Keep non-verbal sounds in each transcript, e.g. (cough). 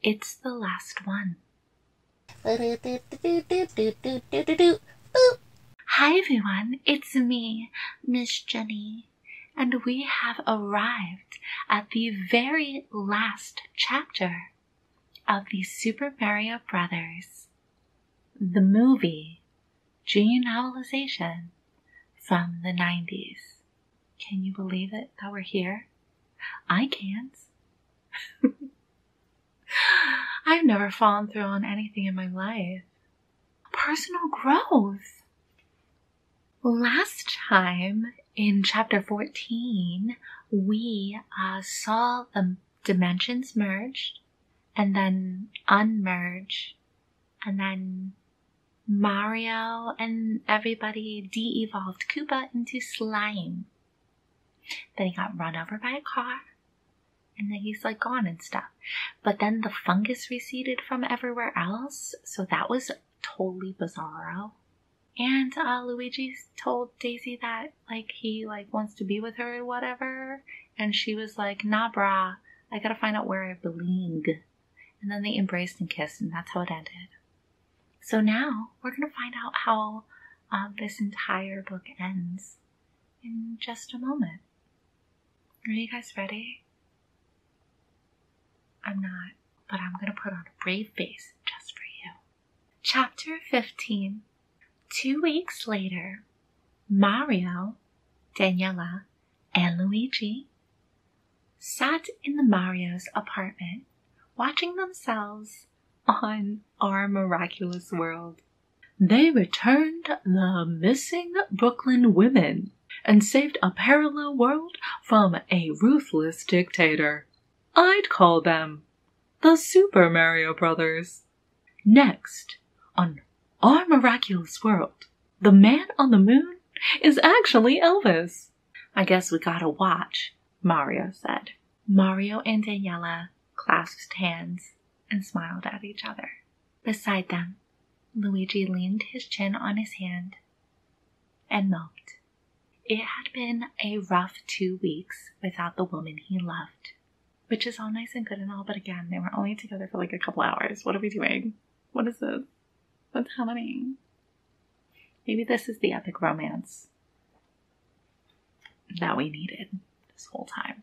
It's the last one. Hi everyone, it's me, Miss Jenny, and we have arrived at the very last chapter of the Super Mario Brothers, the movie, junior novelization from the 90s. Can you believe it that we're here? I can't. (laughs) I've never fallen through on anything in my life. Personal growth. Last time in chapter 14, we uh, saw the dimensions merged and then unmerge and then Mario and everybody de-evolved Koopa into slime. Then he got run over by a car and then he's like gone and stuff. But then the fungus receded from everywhere else, so that was totally bizarro. And uh, Luigi told Daisy that like he like wants to be with her or whatever, and she was like, "Nah, brah, I gotta find out where I belong." And then they embraced and kissed, and that's how it ended. So now we're gonna find out how uh, this entire book ends in just a moment. Are you guys ready? I'm not, but I'm gonna put on a brave face just for you. Chapter 15 Two weeks later, Mario, Daniela, and Luigi sat in the Mario's apartment watching themselves on Our Miraculous World. They returned the missing Brooklyn women and saved a parallel world from a ruthless dictator. I'd call them the Super Mario Brothers. Next, on Our Miraculous World, the man on the moon is actually Elvis. I guess we gotta watch, Mario said. Mario and Daniela clasped hands and smiled at each other. Beside them, Luigi leaned his chin on his hand and moped. It had been a rough two weeks without the woman he loved, which is all nice and good and all, but again, they were only together for like a couple hours. What are we doing? What is this? What's happening? Maybe this is the epic romance that we needed this whole time.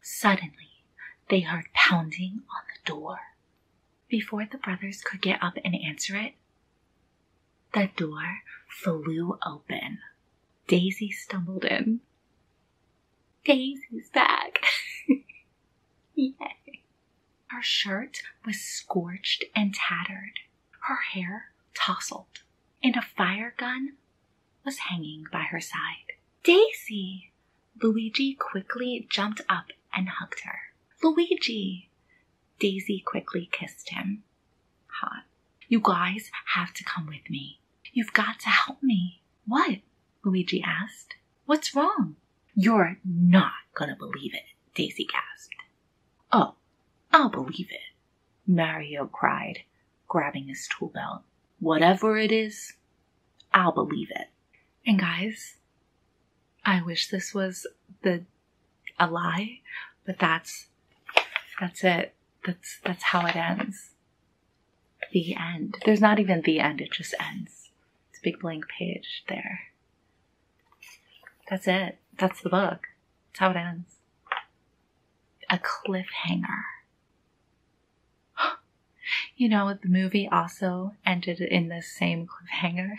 Suddenly, they heard pounding on the door. Before the brothers could get up and answer it, the door flew open. Daisy stumbled in. Daisy's back. (laughs) Yay. Her shirt was scorched and tattered. Her hair tousled, and a fire gun was hanging by her side. Daisy! Luigi quickly jumped up and hugged her. Luigi! Daisy quickly kissed him. Hot. You guys have to come with me. You've got to help me. What? Luigi asked. What's wrong? You're not gonna believe it, Daisy gasped. Oh, I'll believe it, Mario cried, grabbing his tool belt. Whatever it is, I'll believe it. And guys, I wish this was the a lie, but that's that's it. That's that's how it ends. The end. There's not even the end, it just ends. It's a big blank page there. That's it. That's the book. That's how it ends. A cliffhanger. (gasps) You know, the movie also ended in the same cliffhanger. (laughs)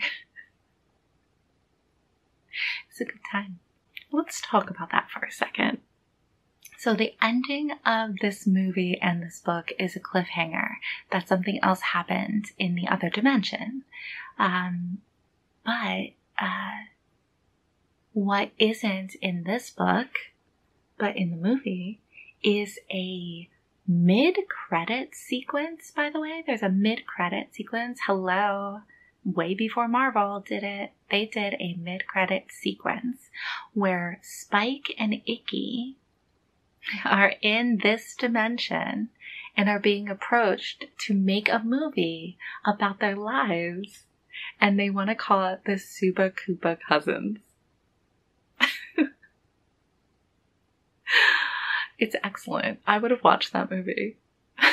it's a good time. Let's talk about that for a second. So, the ending of this movie and this book is a cliffhanger that something else happened in the other dimension. Um, but uh, what isn't in this book, but in the movie, is a mid credit sequence, by the way. There's a mid credit sequence. Hello. Way before Marvel did it, they did a mid credit sequence where Spike and Icky are in this dimension and are being approached to make a movie about their lives. And they want to call it the Super Koopa Cousins. it's excellent. I would have watched that movie. (laughs)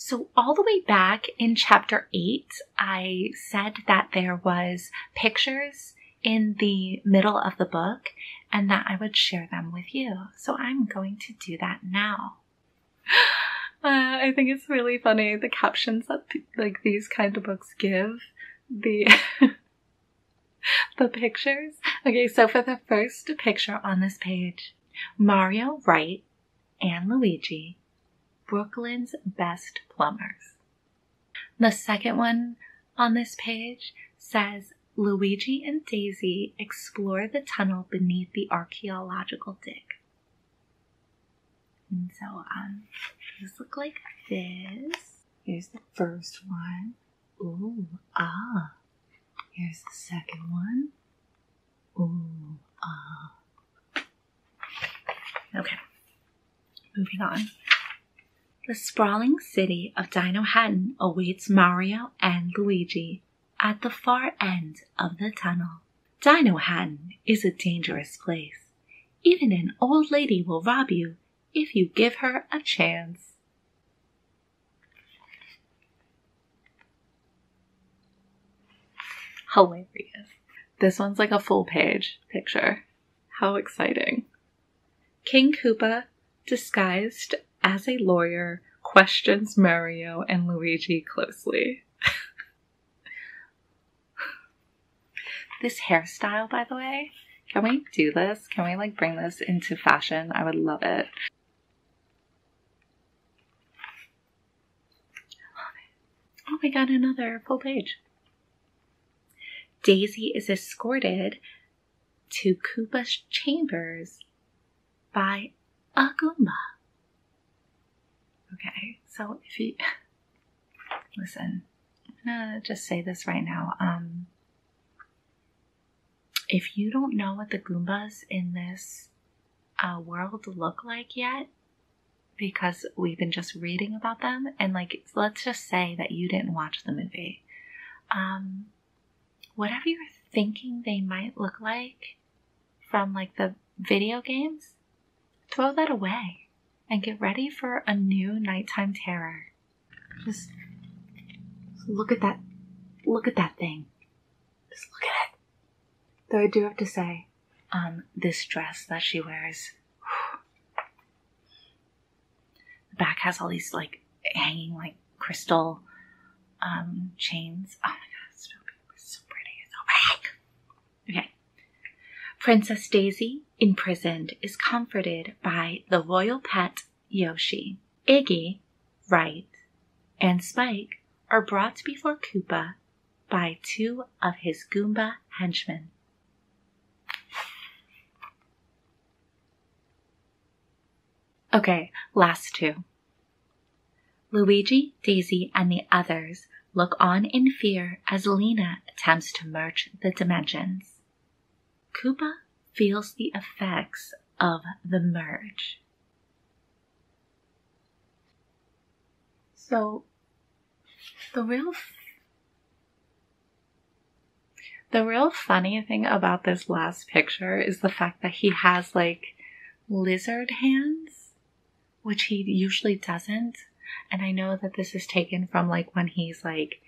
So, all the way back in chapter 8, I said that there was pictures in the middle of the book and that I would share them with you. So, I'm going to do that now. (gasps) Uh, I think it's really funny the captions that like these kind of books give the (laughs) the pictures. Okay, so for the first picture on this page, Mario right and Luigi, Brooklyn's best plumbers. The second one on this page says Luigi and Daisy explore the tunnel beneath the archaeological dig. And so um, these look like this. Here's the first one. Ooh, ah. Here's the second one. Ooh, ah. Okay, moving on. The sprawling city of Dinohattan awaits Mario and Luigi at the far end of the tunnel. Dinohattan is a dangerous place. Even an old lady will rob you if you give her a chance. Hilarious. This one's like a full page picture. How exciting. King Koopa, disguised as a lawyer, questions Mario and Luigi closely. this hairstyle, by the way, can we do this? Can we like bring this into fashion? I would love it. Oh, we got another full page. Daisy is escorted to Koopa's chambers by a Goomba. Okay, so if you (laughs) listen, I'm gonna just say this right now. Um, if you don't know what the Goombas in this uh, world look like yet, because we've been just reading about them, and like, let's just say that you didn't watch the movie. Um, whatever you're thinking they might look like from like the video games, throw that away and get ready for a new nighttime terror. Just, look at that, look at that thing. Just look at it. Though I do have to say, um, this dress that she wears, the back has all these like hanging like crystal um, chains. Oh my god, it's so, it's so pretty. It's so pretty. Okay. Princess Daisy, imprisoned, is comforted by the royal pet Yoshi. Iggy, right, and Spike are brought before Koopa by two of his Goomba henchmen. Okay, last two. Luigi, Daisy, and the others look on in fear as Lena attempts to merge the dimensions. Koopa feels the effects of the merge. So, the real the real funny thing about this last picture is the fact that he has like lizard hands, which he usually doesn't. And I know that this is taken from like when he's like,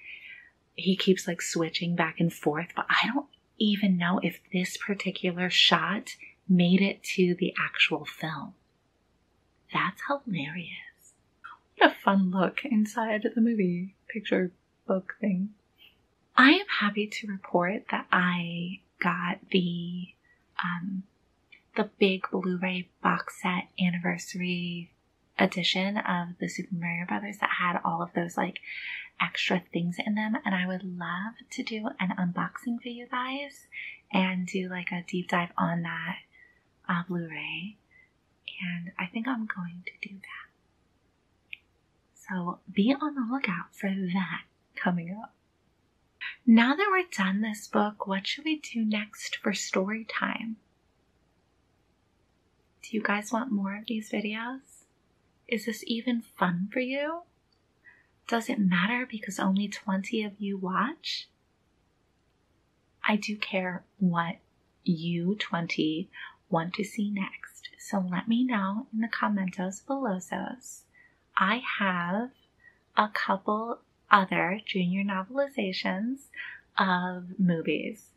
he keeps like switching back and forth, but I don't even know if this particular shot made it to the actual film. That's hilarious. What a fun look inside the movie picture book thing. I am happy to report that I got the um, the big Blu-ray box set anniversary edition of the Super Mario Brothers that had all of those like extra things in them and I would love to do an unboxing for you guys and do like a deep dive on that uh, Blu-ray and I think I'm going to do that. So be on the lookout for that coming up. Now that we're done this book, what should we do next for story time? Do you guys want more of these videos? Is this even fun for you? Does it matter because only 20 of you watch? I do care what you 20 want to see next. So let me know in the commentos below those. I have a couple other junior novelizations of movies.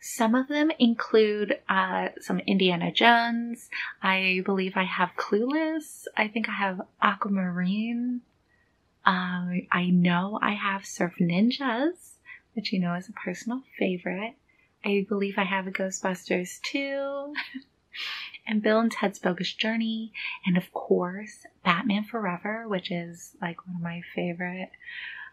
Some of them include uh, some Indiana Jones. I believe I have Clueless. I think I have Aquamarine. Um, I know I have Surf Ninjas, which you know is a personal favorite. I believe I have Ghostbusters too. (laughs) and Bill and Ted's Bogus Journey. And of course, Batman Forever, which is like one of my favorite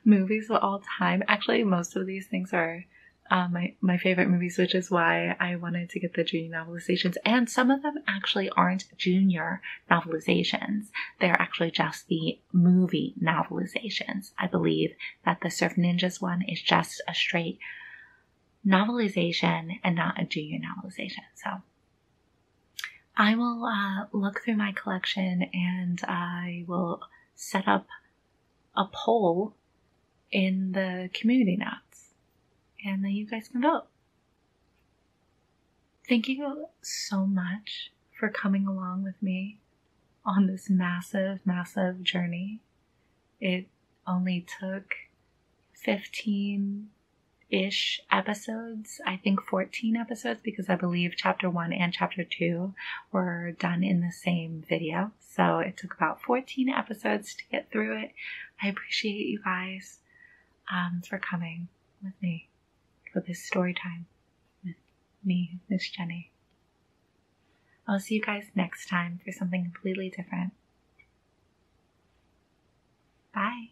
movies of all time. Actually, most of these things are uh, my my favorite movies, which is why I wanted to get the junior novelizations. And some of them actually aren't junior novelizations; they're actually just the movie novelizations. I believe that the Surf Ninjas one is just a straight novelization and not a junior novelization. So. I will uh, look through my collection and I will set up a poll in the community notes and then you guys can vote. Thank you so much for coming along with me on this massive, massive journey. It only took 15 ish episodes. I think 14 episodes because I believe chapter 1 and chapter 2 were done in the same video. So it took about 14 episodes to get through it. I appreciate you guys um, for coming with me for this story time with me, Miss Jenny. I'll see you guys next time for something completely different. Bye.